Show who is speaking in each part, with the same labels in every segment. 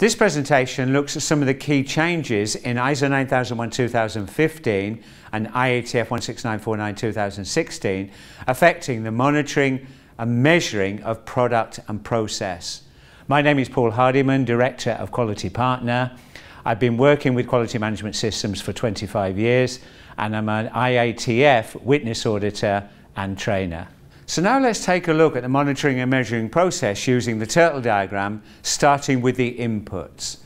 Speaker 1: This presentation looks at some of the key changes in ISO 9001-2015 and IATF 16949-2016 affecting the monitoring and measuring of product and process. My name is Paul Hardiman, Director of Quality Partner. I've been working with quality management systems for 25 years and I'm an IATF witness auditor and trainer. So now let's take a look at the monitoring and measuring process using the turtle diagram, starting with the inputs.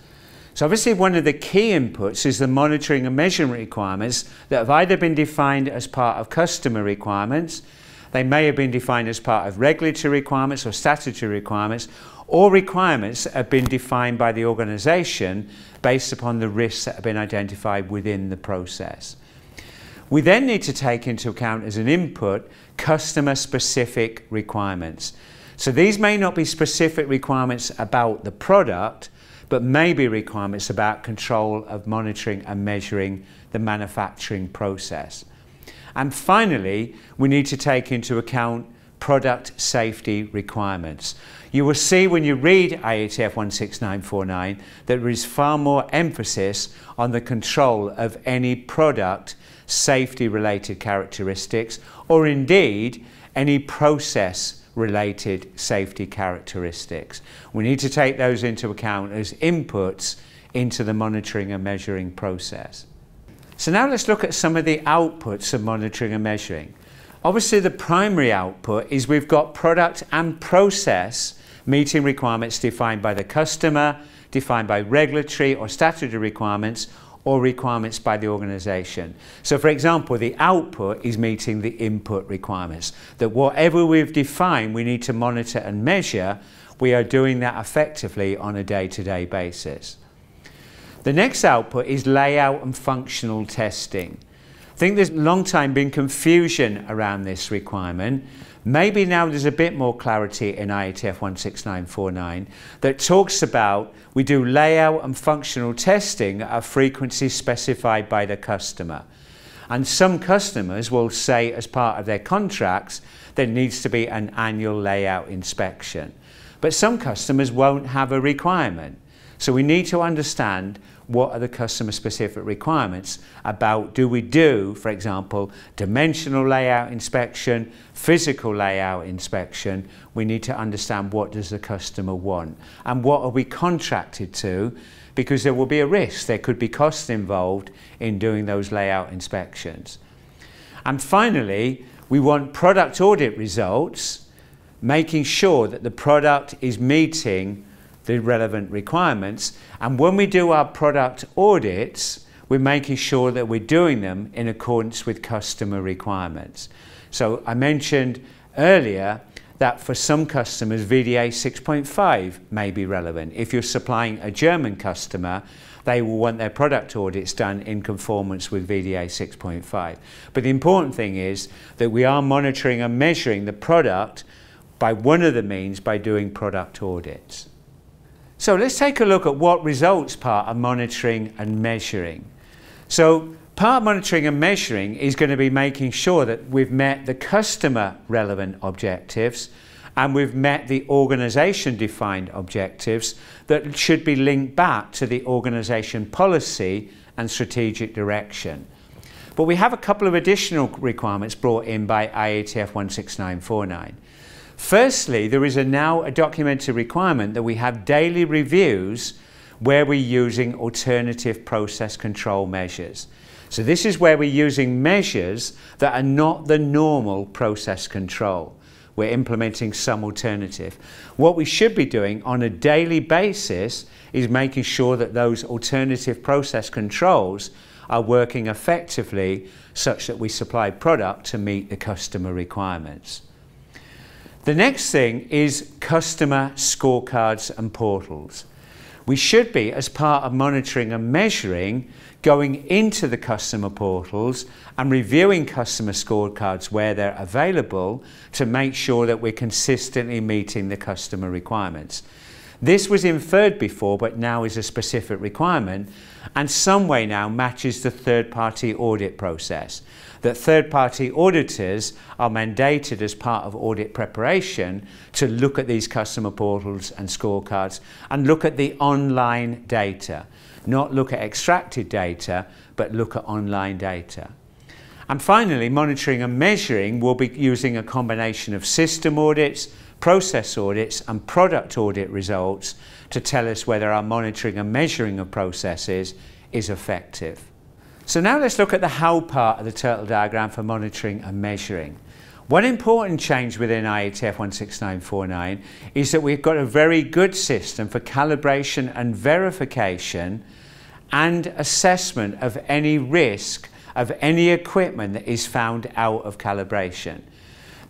Speaker 1: So obviously one of the key inputs is the monitoring and measuring requirements that have either been defined as part of customer requirements, they may have been defined as part of regulatory requirements or statutory requirements, or requirements that have been defined by the organisation based upon the risks that have been identified within the process. We then need to take into account as an input customer specific requirements. So these may not be specific requirements about the product, but may be requirements about control of monitoring and measuring the manufacturing process. And finally, we need to take into account product safety requirements. You will see when you read IATF 16949 that there is far more emphasis on the control of any product safety related characteristics or indeed any process related safety characteristics. We need to take those into account as inputs into the monitoring and measuring process. So now let's look at some of the outputs of monitoring and measuring. Obviously the primary output is we've got product and process meeting requirements defined by the customer, defined by regulatory or statutory requirements or requirements by the organisation. So for example, the output is meeting the input requirements. That whatever we've defined we need to monitor and measure, we are doing that effectively on a day-to-day -day basis. The next output is layout and functional testing. I think there's long time been confusion around this requirement Maybe now there's a bit more clarity in IATF 16949 that talks about we do layout and functional testing at a frequency specified by the customer. And some customers will say as part of their contracts there needs to be an annual layout inspection. But some customers won't have a requirement. So we need to understand what are the customer specific requirements about do we do, for example, dimensional layout inspection, physical layout inspection, we need to understand what does the customer want and what are we contracted to because there will be a risk, there could be costs involved in doing those layout inspections. And finally, we want product audit results, making sure that the product is meeting the relevant requirements. And when we do our product audits, we're making sure that we're doing them in accordance with customer requirements. So I mentioned earlier that for some customers VDA 6.5 may be relevant. If you're supplying a German customer, they will want their product audits done in conformance with VDA 6.5. But the important thing is that we are monitoring and measuring the product by one of the means by doing product audits. So let's take a look at what results part of monitoring and measuring. So part monitoring and measuring is going to be making sure that we've met the customer relevant objectives and we've met the organisation defined objectives that should be linked back to the organisation policy and strategic direction. But we have a couple of additional requirements brought in by IATF 16949. Firstly, there is a now a documented requirement that we have daily reviews where we're using alternative process control measures. So this is where we're using measures that are not the normal process control. We're implementing some alternative. What we should be doing on a daily basis is making sure that those alternative process controls are working effectively such that we supply product to meet the customer requirements. The next thing is customer scorecards and portals. We should be, as part of monitoring and measuring, going into the customer portals and reviewing customer scorecards where they're available to make sure that we're consistently meeting the customer requirements. This was inferred before, but now is a specific requirement, and some way now matches the third-party audit process. That third-party auditors are mandated as part of audit preparation to look at these customer portals and scorecards and look at the online data. Not look at extracted data, but look at online data. And finally, monitoring and measuring will be using a combination of system audits, process audits and product audit results to tell us whether our monitoring and measuring of processes is effective. So now let's look at the how part of the turtle diagram for monitoring and measuring. One important change within IATF 16949 is that we've got a very good system for calibration and verification and assessment of any risk of any equipment that is found out of calibration.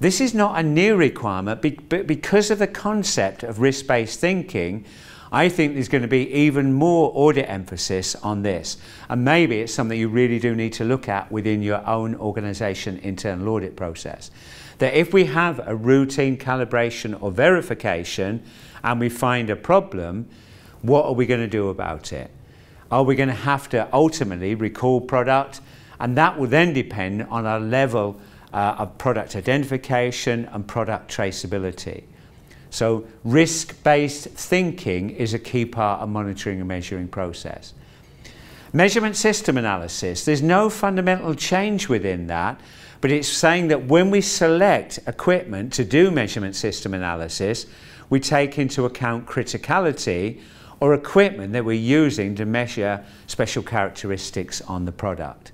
Speaker 1: This is not a new requirement, but because of the concept of risk-based thinking, I think there's going to be even more audit emphasis on this. And maybe it's something you really do need to look at within your own organisation internal audit process. That if we have a routine calibration or verification and we find a problem, what are we going to do about it? Are we going to have to ultimately recall product? And that will then depend on our level uh, of product identification and product traceability. So risk-based thinking is a key part of monitoring and measuring process. Measurement system analysis, there's no fundamental change within that, but it's saying that when we select equipment to do measurement system analysis, we take into account criticality or equipment that we're using to measure special characteristics on the product.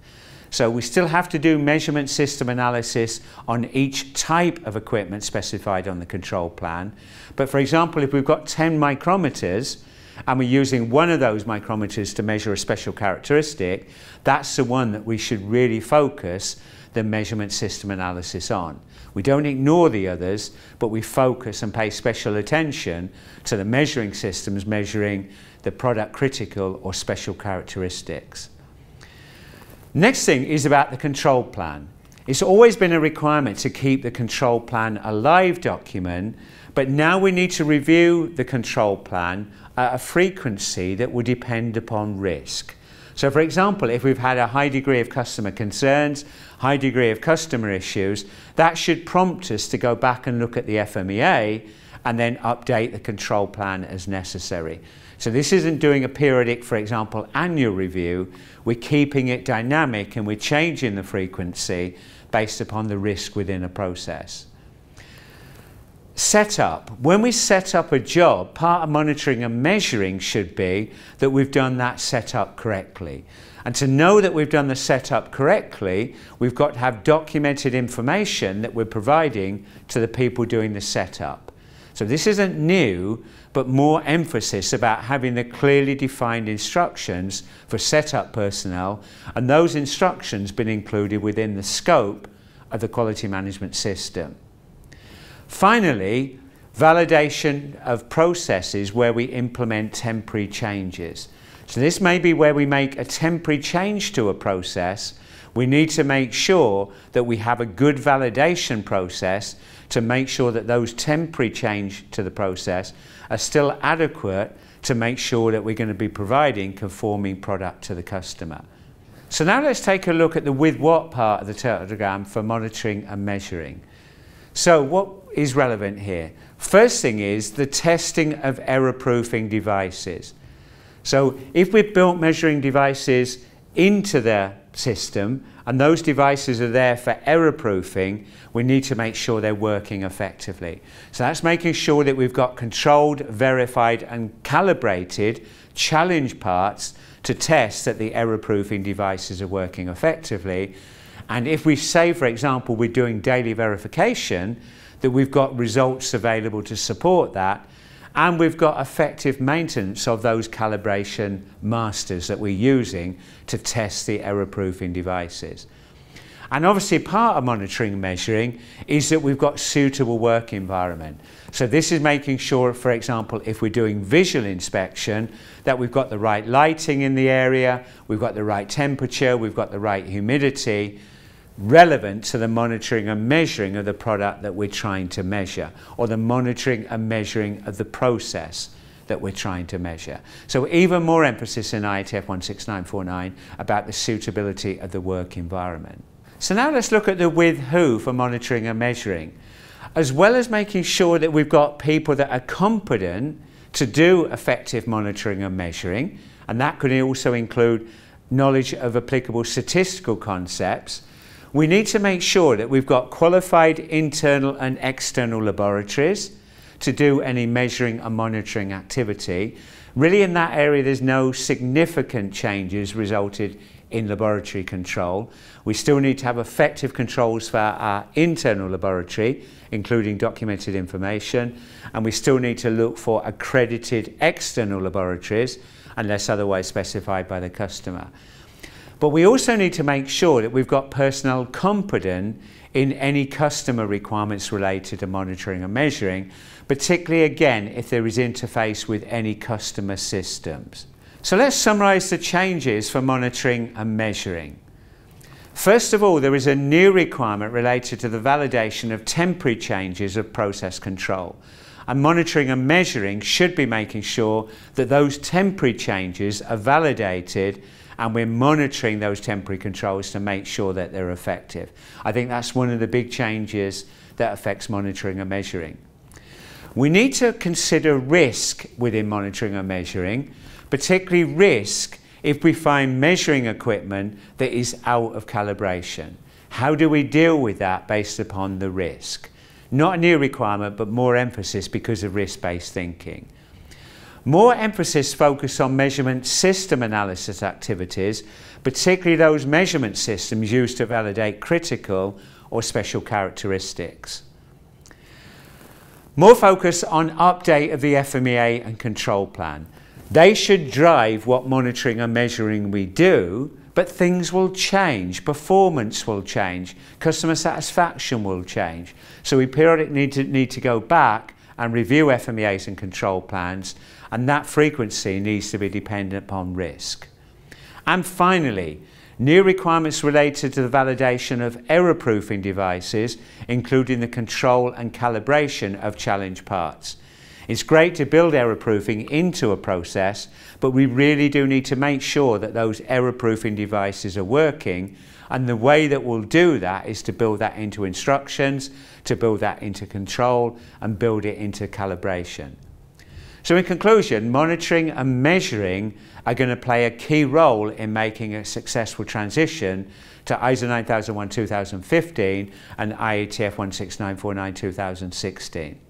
Speaker 1: So we still have to do measurement system analysis on each type of equipment specified on the control plan. But for example, if we've got 10 micrometers and we're using one of those micrometers to measure a special characteristic, that's the one that we should really focus the measurement system analysis on. We don't ignore the others, but we focus and pay special attention to the measuring systems measuring the product critical or special characteristics. Next thing is about the control plan. It's always been a requirement to keep the control plan a live document, but now we need to review the control plan at a frequency that will depend upon risk. So for example, if we've had a high degree of customer concerns, high degree of customer issues, that should prompt us to go back and look at the FMEA and then update the control plan as necessary. So this isn't doing a periodic, for example, annual review. We're keeping it dynamic and we're changing the frequency based upon the risk within a process. Setup. When we set up a job, part of monitoring and measuring should be that we've done that setup correctly. And to know that we've done the setup correctly, we've got to have documented information that we're providing to the people doing the setup. So this isn't new, but more emphasis about having the clearly defined instructions for setup personnel and those instructions been included within the scope of the quality management system. Finally, validation of processes where we implement temporary changes. So this may be where we make a temporary change to a process. We need to make sure that we have a good validation process to make sure that those temporary change to the process are still adequate to make sure that we're going to be providing conforming product to the customer. So now let's take a look at the with what part of the turtle for monitoring and measuring. So what is relevant here? First thing is the testing of error proofing devices. So if we've built measuring devices into the system and those devices are there for error proofing, we need to make sure they're working effectively. So that's making sure that we've got controlled, verified and calibrated challenge parts to test that the error proofing devices are working effectively. And if we say, for example, we're doing daily verification, that we've got results available to support that, and we've got effective maintenance of those calibration masters that we're using to test the error proofing devices. And obviously part of monitoring and measuring is that we've got suitable work environment. So this is making sure, for example, if we're doing visual inspection, that we've got the right lighting in the area, we've got the right temperature, we've got the right humidity, relevant to the monitoring and measuring of the product that we're trying to measure, or the monitoring and measuring of the process that we're trying to measure. So even more emphasis in IATF 16949 about the suitability of the work environment. So now let's look at the with who for monitoring and measuring. As well as making sure that we've got people that are competent to do effective monitoring and measuring, and that could also include knowledge of applicable statistical concepts, we need to make sure that we've got qualified internal and external laboratories to do any measuring and monitoring activity. Really in that area there's no significant changes resulted in laboratory control. We still need to have effective controls for our internal laboratory, including documented information, and we still need to look for accredited external laboratories unless otherwise specified by the customer. But we also need to make sure that we've got personnel competent in any customer requirements related to monitoring and measuring, particularly again if there is interface with any customer systems. So let's summarise the changes for monitoring and measuring. First of all, there is a new requirement related to the validation of temporary changes of process control. And monitoring and measuring should be making sure that those temporary changes are validated and we're monitoring those temporary controls to make sure that they're effective. I think that's one of the big changes that affects monitoring and measuring. We need to consider risk within monitoring and measuring, particularly risk if we find measuring equipment that is out of calibration. How do we deal with that based upon the risk? Not a new requirement, but more emphasis because of risk-based thinking. More emphasis focused on measurement system analysis activities, particularly those measurement systems used to validate critical or special characteristics. More focus on update of the FMEA and control plan. They should drive what monitoring and measuring we do, but things will change, performance will change, customer satisfaction will change. So we periodically need to, need to go back and review FMEAs and control plans and that frequency needs to be dependent upon risk. And finally, new requirements related to the validation of error-proofing devices, including the control and calibration of challenge parts. It's great to build error-proofing into a process, but we really do need to make sure that those error-proofing devices are working and the way that we'll do that is to build that into instructions, to build that into control and build it into calibration. So in conclusion, monitoring and measuring are going to play a key role in making a successful transition to ISO 9001 2015 and IATF 16949 2016.